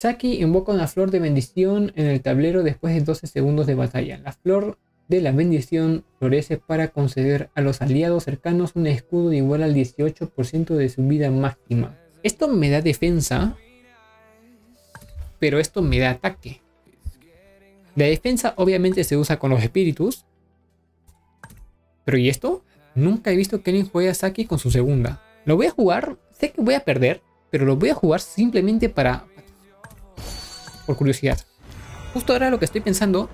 Saki invoca una flor de bendición en el tablero después de 12 segundos de batalla. La flor de la bendición florece para conceder a los aliados cercanos un escudo igual al 18% de su vida máxima. Esto me da defensa, pero esto me da ataque. La defensa obviamente se usa con los espíritus. Pero ¿y esto? Nunca he visto que alguien juegue a Saki con su segunda. Lo voy a jugar, sé que voy a perder, pero lo voy a jugar simplemente para... Por curiosidad. Justo ahora lo que estoy pensando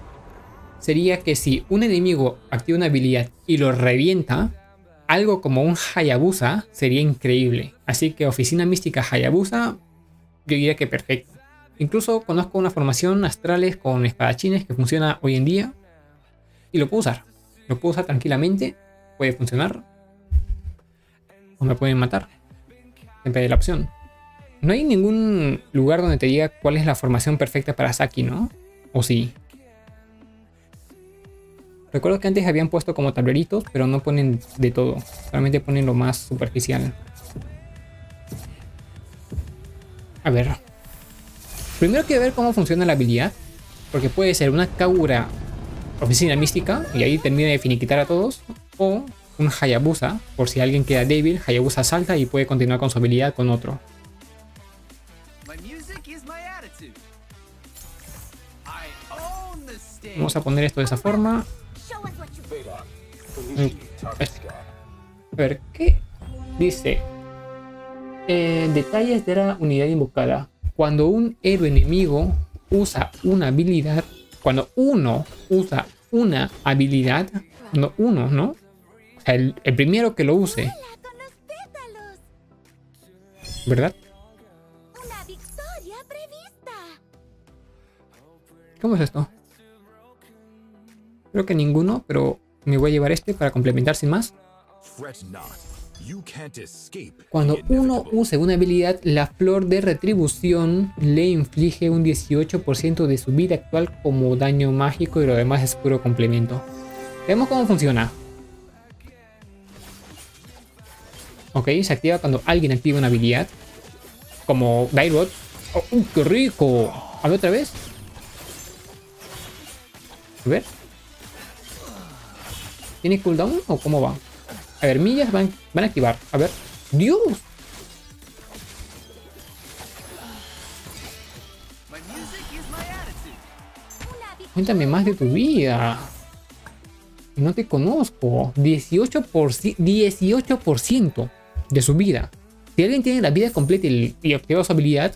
sería que si un enemigo activa una habilidad y lo revienta, algo como un Hayabusa sería increíble. Así que Oficina Mística Hayabusa, yo diría que perfecto. Incluso conozco una formación astrales con espadachines que funciona hoy en día y lo puedo usar. Lo puedo usar tranquilamente, puede funcionar. O me pueden matar. Siempre hay la opción. No hay ningún lugar donde te diga cuál es la formación perfecta para Saki, ¿no? ¿O sí? Recuerdo que antes habían puesto como tableritos, pero no ponen de todo. Solamente ponen lo más superficial. A ver. Primero quiero ver cómo funciona la habilidad. Porque puede ser una Kaura oficina mística y ahí termina de finiquitar a todos. O un Hayabusa, por si alguien queda débil, Hayabusa salta y puede continuar con su habilidad con otro. Vamos a poner esto de esa forma. A ver, ¿qué dice? Eh, detalles de la unidad invocada. Cuando un héroe enemigo usa una habilidad, cuando uno usa una habilidad, no uno, ¿no? O sea, el primero que lo use. ¿Verdad? ¿Cómo es esto? Creo que ninguno, pero me voy a llevar este para complementar sin más. Cuando uno use una habilidad, la flor de retribución le inflige un 18% de su vida actual como daño mágico y lo demás es puro complemento. Veamos cómo funciona. Ok, se activa cuando alguien activa una habilidad. Como Dairot. ¡Oh, qué rico! A otra vez. A ver. ¿Tiene cooldown o cómo va? A ver, millas van, van a activar. A ver. ¡Dios! Cuéntame más de tu vida. No te conozco. 18%, 18 de su vida. Si alguien tiene la vida completa y, y activa su habilidad,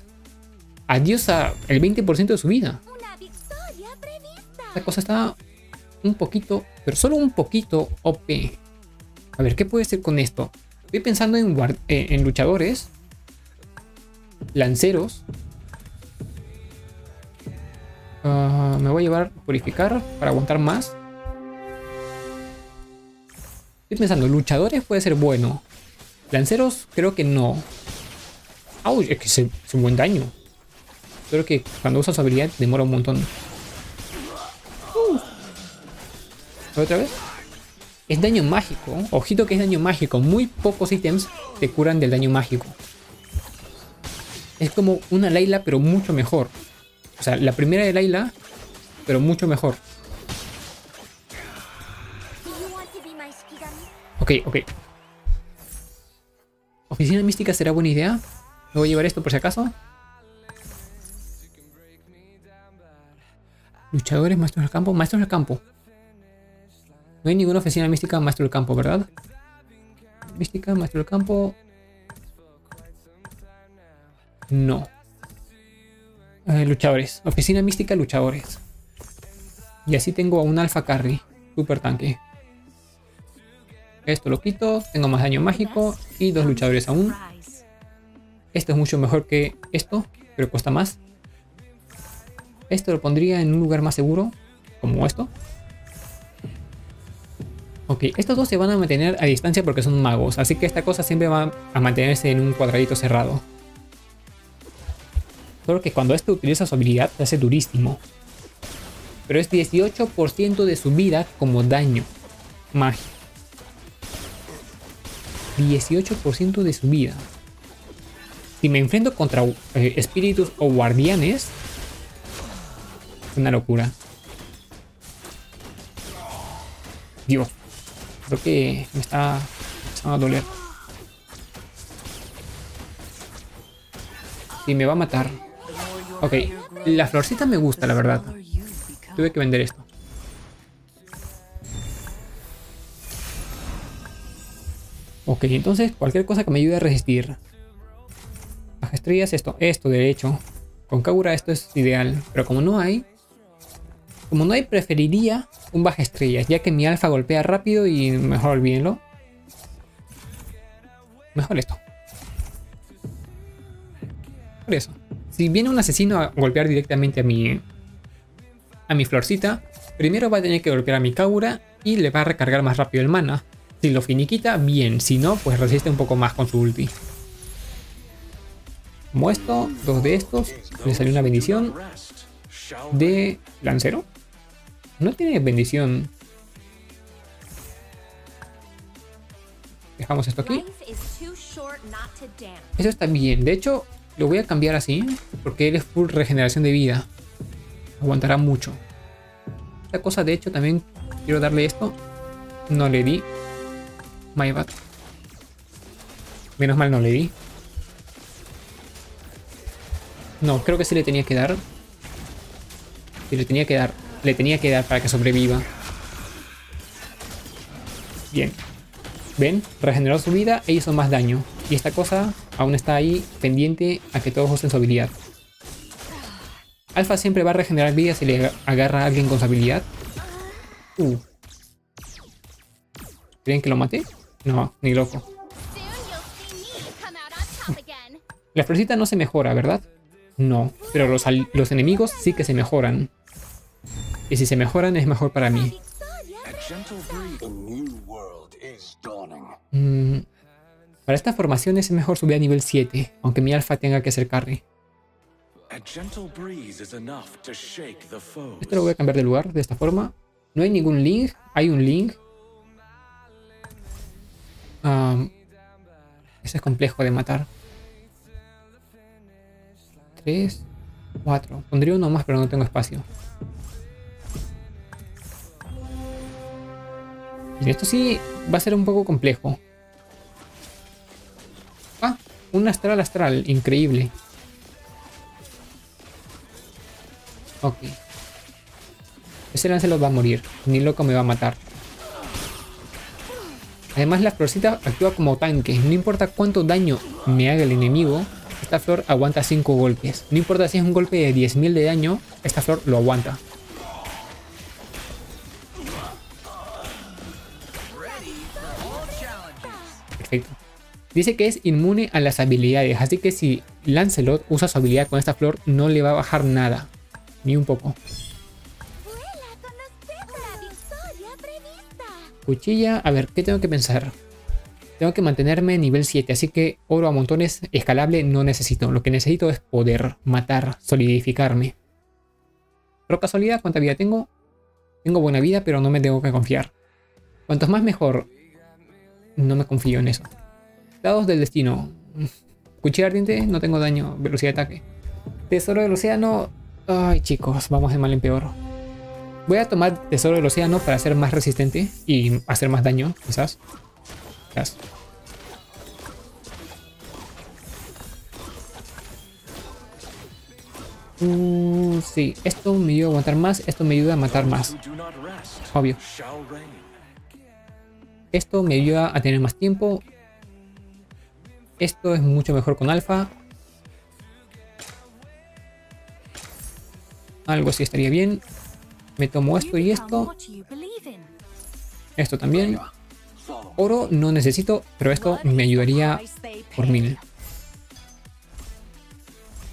adiós a el 20% de su vida. Esta cosa está un poquito, pero solo un poquito OP. A ver, ¿qué puede ser con esto? Estoy pensando en, eh, luchadores, lanceros. Ah, me voy a llevar purificar para aguantar más. Estoy pensando, luchadores puede ser bueno. Lanceros creo que no. Au, es que es un buen daño. Creo que cuando usas habilidad demora un montón. ¿Otra vez? Es daño mágico. Ojito que es daño mágico. Muy pocos ítems te curan del daño mágico. Es como una Layla, pero mucho mejor. O sea, la primera de Layla, pero mucho mejor. Ok, ok. Oficina mística será buena idea. Me voy a llevar esto por si acaso. Luchadores, maestros del campo. Maestros del campo. No hay ninguna oficina mística maestro del campo, ¿verdad? Mística, maestro del campo. No. Eh, luchadores. Oficina mística, luchadores. Y así tengo a un alfa carry. Super tanque. Esto lo quito. Tengo más daño mágico. Y dos luchadores aún. Esto es mucho mejor que esto. Pero cuesta más. Esto lo pondría en un lugar más seguro. Como esto. Ok, estos dos se van a mantener a distancia porque son magos, así que esta cosa siempre va a mantenerse en un cuadradito cerrado. Solo que cuando este utiliza su habilidad se hace durísimo. Pero es 18% de su vida como daño mágico. 18% de su vida. Si me enfrento contra eh, espíritus o guardianes, es una locura. Dios, creo que me está empezando a doler. Y me va a matar. Ok, la florcita me gusta, la verdad. Tuve que vender esto. Ok, entonces cualquier cosa que me ayude a resistir. Las estrellas, esto, esto de hecho. Con Kagura esto es ideal. Pero como no hay... Como no hay, preferiría un baja estrellas. Ya que mi alfa golpea rápido y mejor olvídenlo. Mejor esto. Por eso. Si viene un asesino a golpear directamente a mi... A mi florcita. Primero va a tener que golpear a mi Kagura. Y le va a recargar más rápido el mana. Si lo finiquita, bien. Si no, pues resiste un poco más con su ulti. Como esto, dos de estos. Le salió una bendición de lancero. No tiene bendición. Dejamos esto aquí. Eso está bien. De hecho, lo voy a cambiar así. Porque él es full regeneración de vida. Aguantará mucho. Esta cosa, de hecho, también quiero darle esto. No le di. My bad. Menos mal no le di. No, creo que sí le tenía que dar. Sí, le tenía que dar. Le tenía que dar para que sobreviva. Bien. ¿Ven? Regeneró su vida e hizo más daño. Y esta cosa aún está ahí pendiente a que todos usen su habilidad. Alfa siempre va a regenerar vida si le agarra a alguien con su habilidad. Uh. ¿Creen que lo maté? No, ni loco. La florcita no se mejora, ¿verdad? No, pero los enemigos sí que se mejoran. Y si se mejoran es mejor para mí. Mm, para esta formación es mejor subir a nivel 7, aunque mi alfa tenga que ser carry. Esto lo voy a cambiar de lugar de esta forma. No hay ningún link, hay un link. ese es complejo de matar. 3, 4. Pondría uno más, pero no tengo espacio. Esto sí va a ser un poco complejo. Ah, un astral astral, increíble. Ok. Ese Lancelot va a morir. Ni loco me va a matar. Además la florcita actúa como tanque. No importa cuánto daño me haga el enemigo, esta flor aguanta 5 golpes. No importa si es un golpe de 10.000 de daño, esta flor lo aguanta. Perfecto. Dice que es inmune a las habilidades, así que si Lancelot usa su habilidad con esta flor, no le va a bajar nada. Ni un poco. Cuchilla, a ver, ¿qué tengo que pensar? Tengo que mantenerme nivel 7, así que oro a montones escalable no necesito. Lo que necesito es poder, matar, solidificarme. Por casualidad, ¿cuánta vida tengo? Tengo buena vida, pero no me tengo que confiar. Cuantos más mejor. No me confío en eso. Dados del destino. Cuchilla ardiente, no tengo daño. Velocidad de ataque. Tesoro del océano. Ay, chicos, vamos de mal en peor. Voy a tomar Tesoro del océano para ser más resistente y hacer más daño, quizás. Quizás. Uh, sí, esto me ayuda a aguantar más, esto me ayuda a matar más. Obvio. Esto me ayuda a tener más tiempo. Esto es mucho mejor con alfa. Algo así estaría bien. Me tomo esto y esto. Esto también. Oro no necesito, pero esto me ayudaría por mil.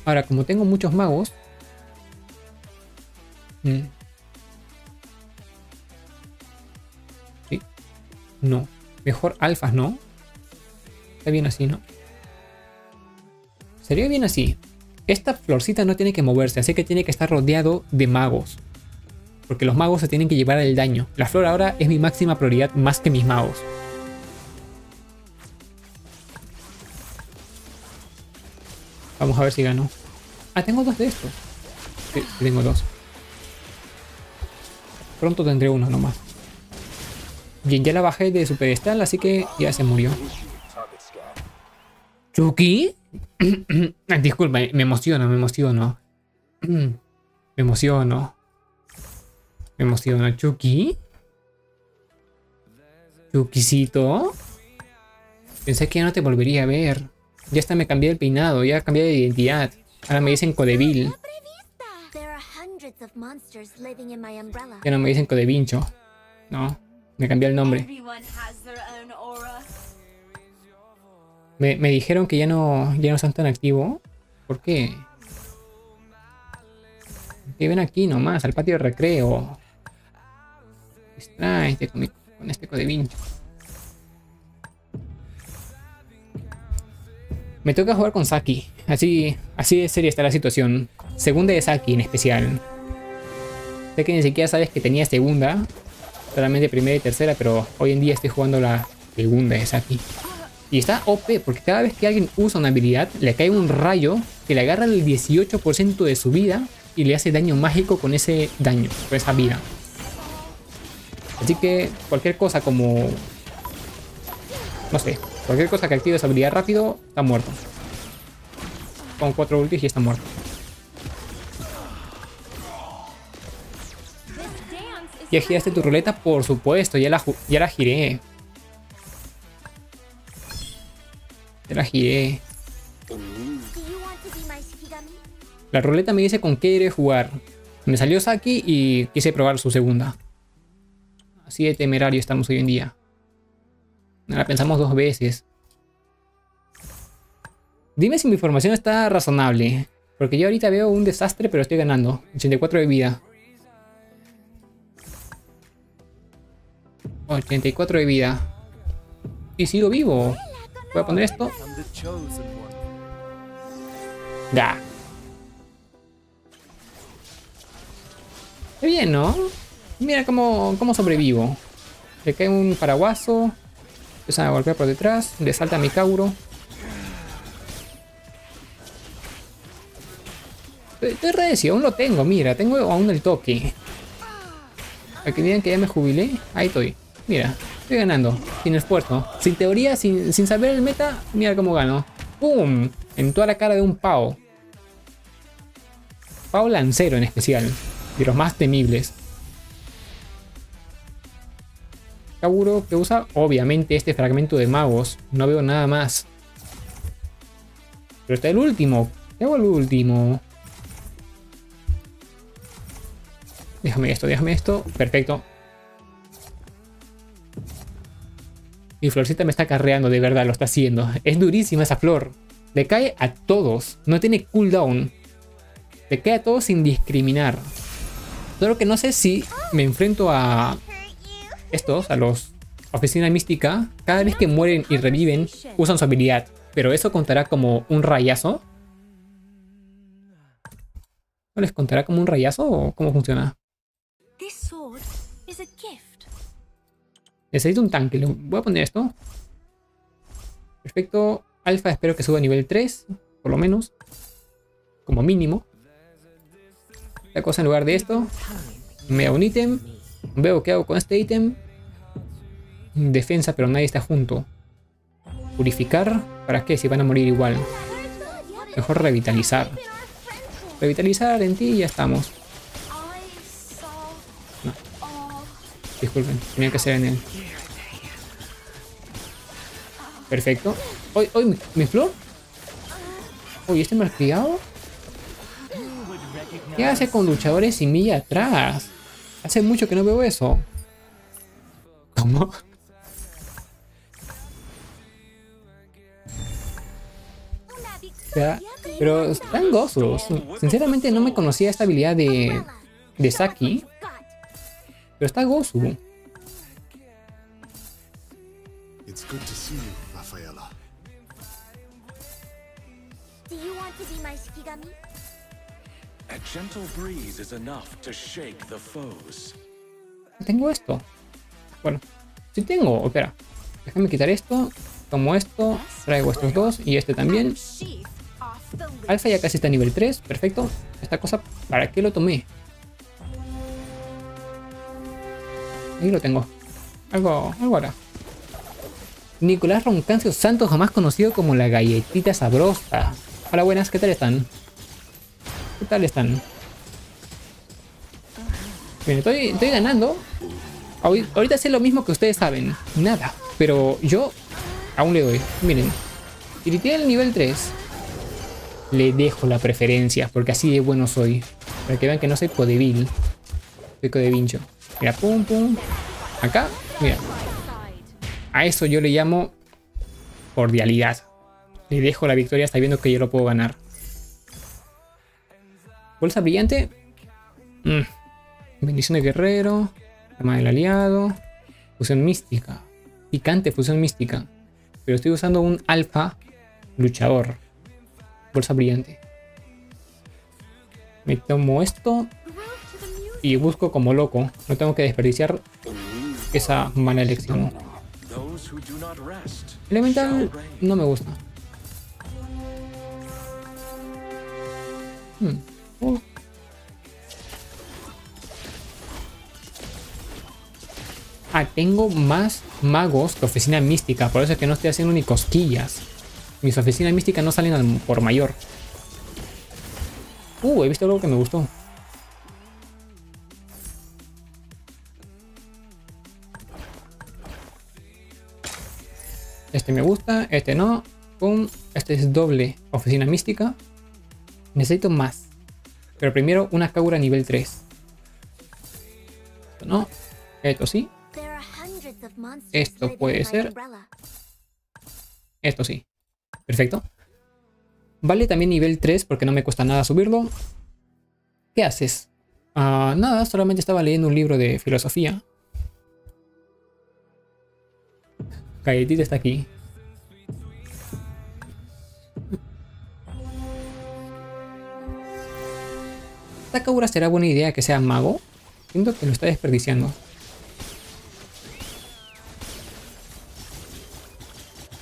Ahora, como tengo muchos magos... No. Mejor alfas, ¿no? Está bien así, ¿no? Sería bien así. Esta florcita no tiene que moverse, así que tiene que estar rodeado de magos. Porque los magos se tienen que llevar el daño. La flor ahora es mi máxima prioridad más que mis magos. Vamos a ver si gano. Ah, tengo dos de estos. Sí, tengo dos. Pronto tendré uno nomás. Bien, ya la bajé de su pedestal, así que ya se murió. ¿Chucky? Disculpa, me emociono, me emociono. me emociono. Me emociono. ¿Chucky? ¿Chuquisito? Pensé que ya no te volvería a ver. Ya hasta me cambié el peinado, ya cambié de identidad. Ahora me dicen Codevil. Ya no me dicen Codevincho. No, me cambié el nombre. Me, me, dijeron que ya no, ya no están tan activos. ¿Por qué? Que ven aquí nomás, al patio de recreo. Distraete con, con este Codevincho. Me toca jugar con Saki. Así, así de seria está la situación. Segunda de Saki en especial. Sé que ni siquiera sabes que tenía segunda. Solamente primera y tercera, pero hoy en día estoy jugando la segunda de Saki. Y está OP, porque cada vez que alguien usa una habilidad, le cae un rayo que le agarra el 18% de su vida y le hace daño mágico con ese daño, con esa vida. Así que cualquier cosa como... No sé, cualquier cosa que active esa habilidad rápido, está muerto. Con cuatro ultis y está muerto. ¿Ya giraste tu ruleta? Por supuesto, ya la, ya la giré. Ya la giré. La ruleta me dice con qué iré jugar. Me salió Saki y quise probar su segunda. Así de temerario estamos hoy en día. La pensamos dos veces. Dime si mi información está razonable. Porque yo ahorita veo un desastre, pero estoy ganando. 84 de vida. 84 de vida. Y sigo vivo. Voy a poner esto. Ya. Qué bien, ¿no? Mira cómo, cómo sobrevivo. Le cae un paraguaso. Empiezan a golpear por detrás. Le salta mi cauro. Estoy recio, aún lo tengo, mira, tengo aún el toque. Para que que ya me jubilé, ahí estoy. Mira, estoy ganando, sin esfuerzo. Sin teoría, sin, saber el meta, mira cómo gano. ¡Pum! En toda la cara de un Pau. Pau Lancero en especial. De los más temibles. Kaburo que usa obviamente este fragmento de magos. No veo nada más. Pero está el último. ¿Qué hago el último? Déjame esto, déjame esto. Perfecto. Mi florcita me está carreando, de verdad, lo está haciendo. Es durísima esa flor. Le cae a todos. No tiene cooldown. Le cae a todos sin discriminar. Solo que no sé si me enfrento a estos, a los oficina mística. Cada vez que mueren y reviven, usan su habilidad. Pero eso contará como un rayazo. ¿No les contará como un rayazo o cómo funciona? Necesito un tanque. Voy a poner esto. Perfecto. Alfa espero que suba a nivel 3. Por lo menos. Como mínimo. La cosa en lugar de esto. Me da un ítem. Veo qué hago con este ítem. Defensa, pero nadie está junto. Purificar. ¿Para qué? Si van a morir igual. Mejor revitalizar. Revitalizar en ti y ya estamos. Disculpen, tenía que ser en él. Perfecto. Hoy, hoy, ¿mi, flor? Oye, ¿este malcriado? ¿Qué hace con luchadores y milla atrás? Hace mucho que no veo eso. ¿Cómo? pero están gozos. Sinceramente no me conocía esta habilidad de, de Saki. Pero está Gozu. It's good to see you, Rafaela. Do you want to be my Shikigami? A gentle breeze is enough to shake the foes. Tengo esto. Bueno, si sí tengo. Espera. Déjame quitar esto. Tomo esto. Traigo estos dos y este también. Alfa ya casi está a nivel 3, perfecto. Esta cosa, ¿para qué lo tomé? Ahí lo tengo. Algo, algo ahora. Nicolás Roncancio Santos, jamás conocido como la galletita sabrosa. Hola, buenas, ¿qué tal están? ¿Qué tal están? Bien, estoy, estoy ganando. Ahorita sé lo mismo que ustedes saben. Nada. Pero yo aún le doy. Miren. tiene el nivel 3. Le dejo la preferencia. Porque así de bueno soy. Para que vean que no soy codevil. Soy codevincho. Mira, pum, pum. Acá, mira. A eso yo le llamo cordialidad. Le dejo la victoria viendo que yo lo puedo ganar. Bolsa brillante. Mm. Bendición de guerrero. Arma del aliado. Fusión mística. Picante fusión mística. Pero estoy usando un alfa luchador. Bolsa brillante. Me tomo esto y busco como loco. No tengo que desperdiciar esa mala elección. Elemental no me gusta. Hmm. Oh. Ah, tengo más magos que oficina mística. Por eso es que no estoy haciendo ni cosquillas. Mis oficinas místicas no salen por mayor. Uh, he visto algo que me gustó. Este me gusta, este no. Pum. Este es doble oficina mística. Necesito más. Pero primero una Kaura nivel 3. Esto no. Esto sí. Esto puede ser. Esto sí. Perfecto. Vale también nivel 3 porque no me cuesta nada subirlo. ¿Qué haces? Ah, nada, solamente estaba leyendo un libro de filosofía. Galletita está aquí. Takabura será buena idea que sea mago. Siento que lo está desperdiciando.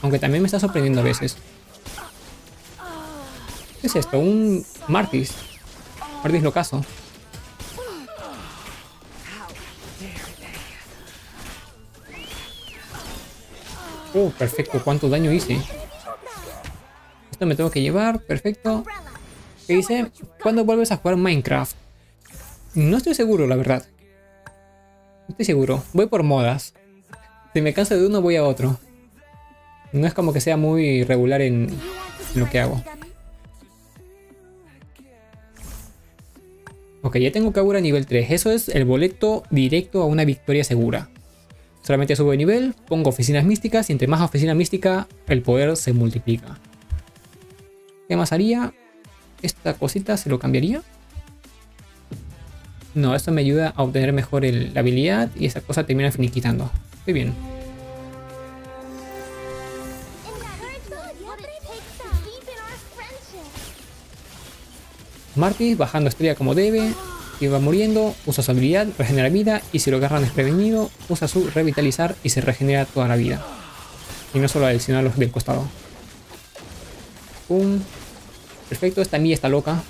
Aunque también me está sorprendiendo a veces. ¿Qué es esto? Un Martis. Martis locazo. Uh, perfecto. ¿Cuánto daño hice? Esto me tengo que llevar. Perfecto. ¿Qué dice? ¿Cuándo vuelves a jugar Minecraft? No estoy seguro, la verdad. No estoy seguro. Voy por modas. Si me canso de uno, voy a otro. No es como que sea muy regular en, lo que hago. Ok, ya tengo Kagura nivel 3. Eso es el boleto directo a una victoria segura. Solamente subo de nivel, pongo oficinas místicas y entre más oficina mística el poder se multiplica. ¿Qué más haría? Esta cosita se lo cambiaría. No, esto me ayuda a obtener mejor la habilidad y esa cosa termina finiquitando. Muy bien. Marty bajando estrella como debe, y va muriendo, usa su habilidad, regenera vida y si lo agarran desprevenido, usa su revitalizar y se regenera toda la vida. Y no solo a sino a los del costado. Pum. Perfecto, esta mía está loca.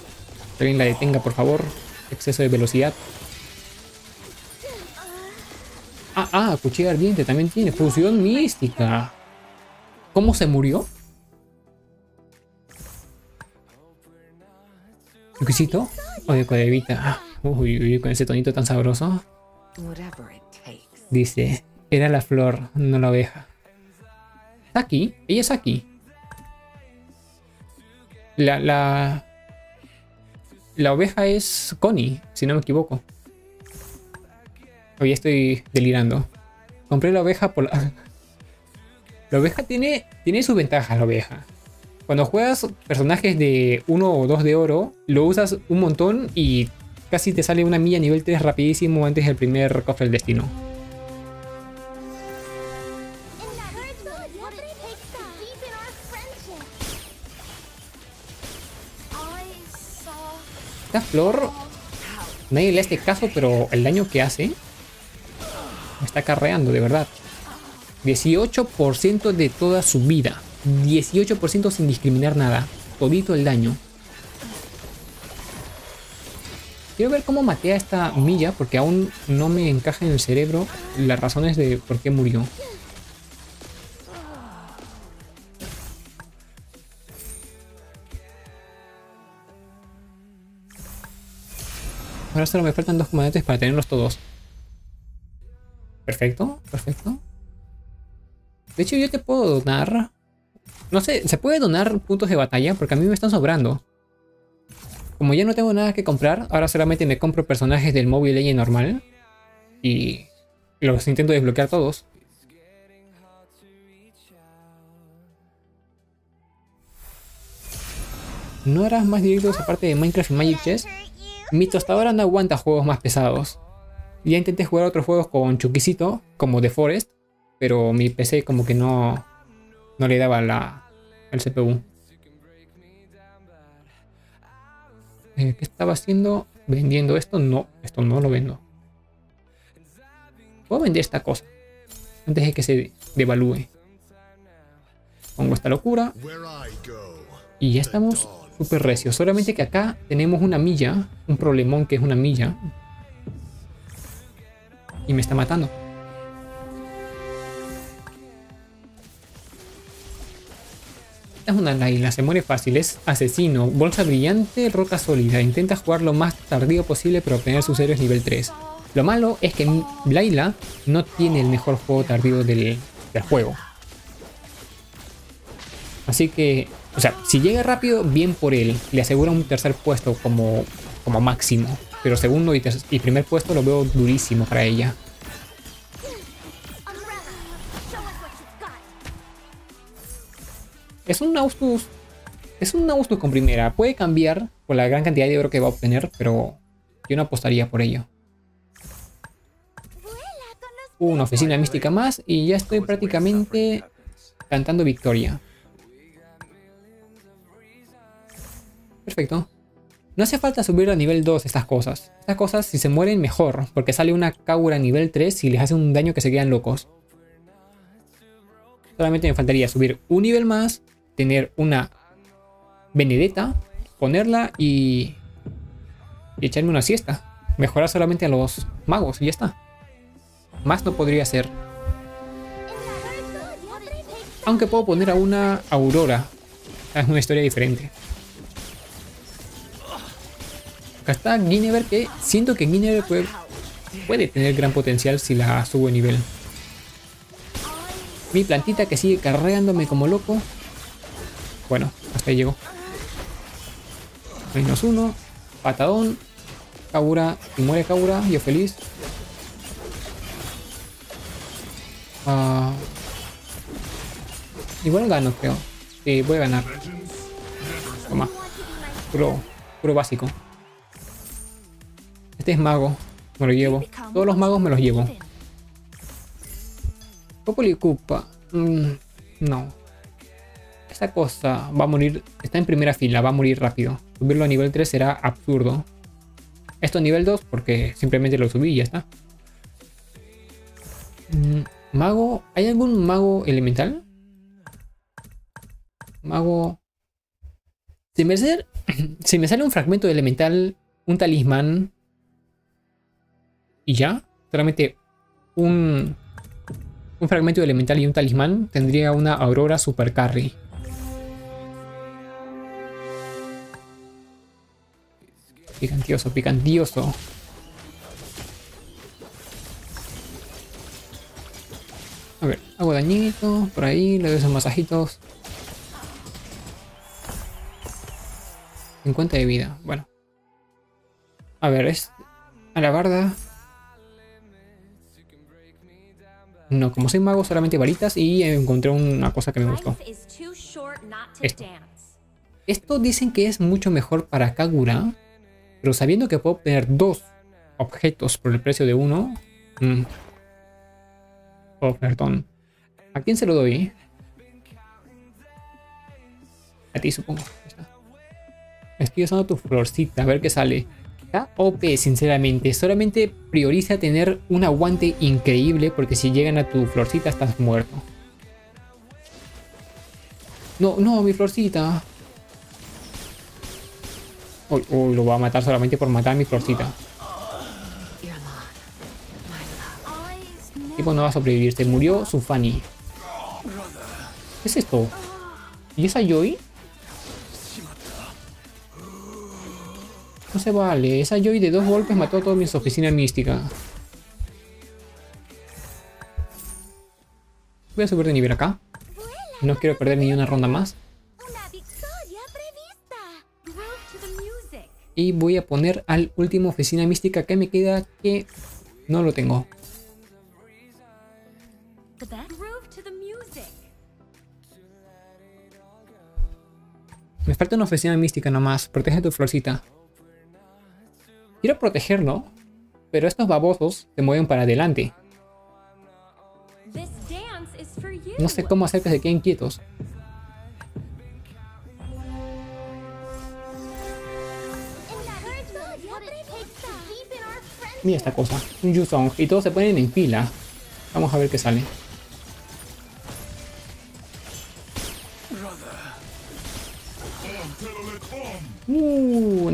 Alguien la detenga, por favor. Exceso de velocidad. Ah, ah, cuchilla ardiente también tiene. Fusión mística. ¿Cómo se murió? ¿Luquisito? O de codevita. Ah, uy, uy, con ese tonito tan sabroso. Dice, era la flor, no la oveja. ¿Está aquí? Ella es aquí. La, la... La oveja es Connie, si no me equivoco. Hoy estoy delirando. Compré la oveja por la... La oveja tiene, tiene sus ventajas, la oveja. Cuando juegas personajes de 1 o 2 de oro, lo usas un montón y casi te sale una milla nivel 3 rapidísimo antes del primer cofre del destino. Esta flor, nadie le hace caso, pero el daño que hace me está carreando, de verdad. 18% de toda su vida. 18% sin discriminar nada. todito el daño. Quiero ver cómo maté a esta milla porque aún no me encaja en el cerebro las razones de por qué murió. Ahora solo me faltan dos comandantes para tenerlos todos. Perfecto, perfecto. De hecho, yo te puedo donar. No sé, ¿se puede donar puntos de batalla? Porque a mí me están sobrando. Como ya no tengo nada que comprar, ahora solamente me compro personajes del Mobile Legend normal. Y los intento desbloquear todos. ¿No harás más directos aparte de Minecraft y Magic Chess? Mi tostadora no aguanta juegos más pesados. Ya intenté jugar otros juegos con Chuquisito, como The Forest, pero mi PC como que no, no le daba la, el CPU. Eh, ¿Qué estaba haciendo? ¿Vendiendo esto? No, esto no lo vendo. Puedo vender esta cosa antes de que se devalúe. Pongo esta locura. Y ya estamos súper recios. Solamente que acá tenemos una milla. Un problemón que es una milla. Y me está matando. es una Laila, se muere fácil, es asesino, bolsa brillante, roca sólida. Intenta jugar lo más tardío posible para obtener sus héroes nivel 3. Lo malo es que Laila no tiene el mejor juego tardío del, juego. Así que, o sea, si llega rápido, bien por él. Le asegura un tercer puesto como, como máximo. Pero segundo y, y primer puesto lo veo durísimo para ella. Es un Austus. Es un Austus con primera. Puede cambiar por la gran cantidad de oro que va a obtener, pero yo no apostaría por ello. Una oficina mística más y ya estoy prácticamente cantando victoria. Perfecto. No hace falta subir a nivel 2 estas cosas. Estas cosas si se mueren mejor, porque sale una Kaura nivel 3 y les hace un daño que se quedan locos. Solamente me faltaría subir un nivel más tener una Benedetta, ponerla y, y echarme una siesta. Mejorar solamente a los magos y ya está. Más no podría ser. Aunque puedo poner a una Aurora. Es una historia diferente. Acá está Guinevere que siento que Guinevere puede, puede tener gran potencial si la subo de nivel. Mi plantita que sigue carreándome como loco. Bueno, hasta ahí llegó. Menos uno. Patadón. Kaura. Y muere Kaura. Yo feliz. Uh, igual gano, creo. Sí, voy a ganar. Toma. Puro, puro básico. Este es mago. Me lo llevo. Todos los magos me los llevo. Popoli Koopa. Mm, no esa cosa va a morir, está en primera fila, va a morir rápido. Subirlo a nivel 3 será absurdo. Esto a nivel 2 porque simplemente lo subí y ya está. Mm, mago, ¿hay algún mago elemental? Mago... Si me, sale, si me sale un fragmento elemental, un talismán y ya, solamente un, fragmento elemental y un talismán, tendría una aurora super carry. Picantioso, picantioso. A ver, hago dañito por ahí, le doy esos masajitos. 50 de vida, bueno. A ver, es a la barda. No, como soy mago, solamente varitas y encontré una cosa que me gustó. Esto. Esto dicen que es mucho mejor para Kagura pero sabiendo que puedo obtener dos objetos por el precio de uno... Mm. Oh, perdón. ¿A quién se lo doy? A ti supongo. Estoy usando tu florcita, a ver qué sale. Está OP, sinceramente. Solamente prioriza tener un aguante increíble porque si llegan a tu florcita estás muerto. No, no, mi florcita. Uy, uy, lo va a matar solamente por matar a mi florcita. El tipo no va a sobrevivir. Se murió su. ¿Qué es esto? ¿Y esa Joy? No se vale. Esa Joy de dos golpes mató a toda mi oficina mística. Voy a subir de nivel acá. No quiero perder ni una ronda más. Y voy a poner al último oficina mística que me queda que no lo tengo. Me falta una oficina mística nomás. Protege tu florcita. Quiero protegerlo, pero estos babosos se mueven para adelante. No sé cómo hacer que se queden quietos. Mira esta cosa, un Yusong. Y todos se ponen en fila. Vamos a ver qué sale.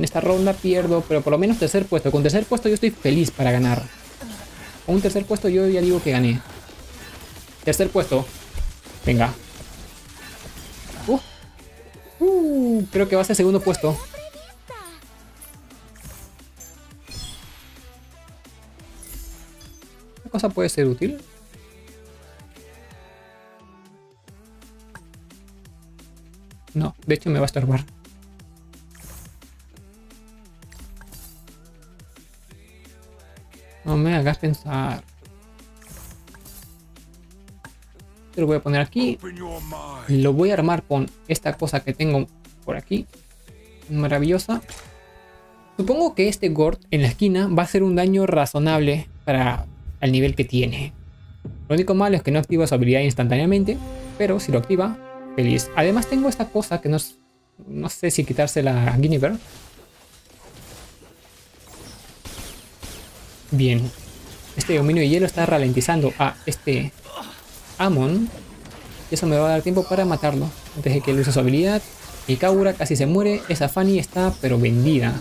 Esta ronda pierdo, pero por lo menos tercer puesto. Con tercer puesto yo estoy feliz para ganar. Con un tercer puesto yo ya digo que gané. Tercer puesto. Venga. Uh, uh, creo que va a ser segundo puesto. ¿Qué cosa puede ser útil? No, de hecho me va a estorbar. No me hagas pensar. Lo voy a poner aquí. Lo voy a armar con esta cosa que tengo por aquí. Maravillosa. Supongo que este Gord en la esquina va a hacer un daño razonable para el nivel que tiene. Lo único malo es que no activa su habilidad instantáneamente, pero si lo activa, feliz. Además tengo esta cosa que no, no sé si quitársela a Guinevere. Bien. Este dominio de hielo está ralentizando a este Amon. Y eso me va a dar tiempo para matarlo. Antes de que él use su habilidad. Y Kaura casi se muere. Esa Fanny está pero vendida.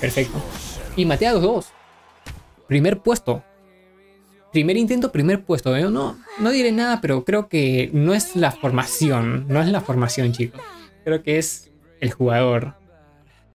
Perfecto. Y maté a los dos. Primer puesto. Primer intento, primer puesto. ¿eh? No, no diré nada, pero creo que no es la formación. No es la formación, chicos. Creo que es el jugador.